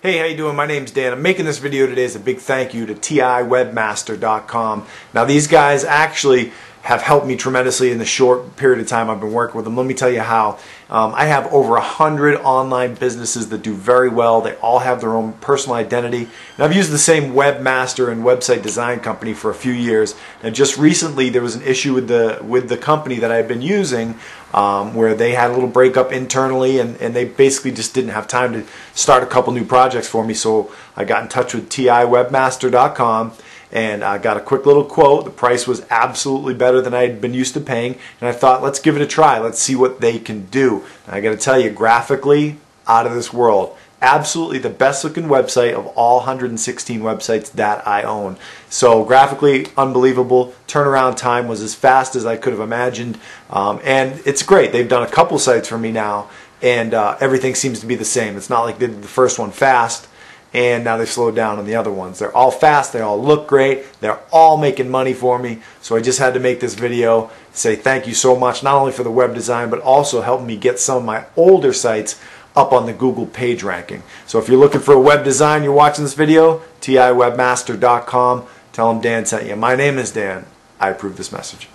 Hey, how you doing? My name's Dan. I'm making this video today as a big thank you to TIWebmaster.com. Now, these guys actually have helped me tremendously in the short period of time I've been working with them. Let me tell you how. Um, I have over a hundred online businesses that do very well. They all have their own personal identity. And I've used the same webmaster and website design company for a few years. And just recently there was an issue with the with the company that I've been using um, where they had a little breakup internally and, and they basically just didn't have time to start a couple new projects for me. So I got in touch with TIWebmaster.com and I got a quick little quote. The price was absolutely better than I had been used to paying, and I thought, let's give it a try. Let's see what they can do. And I got to tell you, graphically, out of this world. Absolutely the best looking website of all 116 websites that I own. So graphically unbelievable. Turnaround time was as fast as I could have imagined, um, and it's great. They've done a couple sites for me now, and uh, everything seems to be the same. It's not like they did the first one fast and now they've slowed down on the other ones. They're all fast, they all look great, they're all making money for me. So I just had to make this video, say thank you so much, not only for the web design, but also helping me get some of my older sites up on the Google page ranking. So if you're looking for a web design, you're watching this video, tiwebmaster.com, tell them Dan sent you. My name is Dan. I approve this message.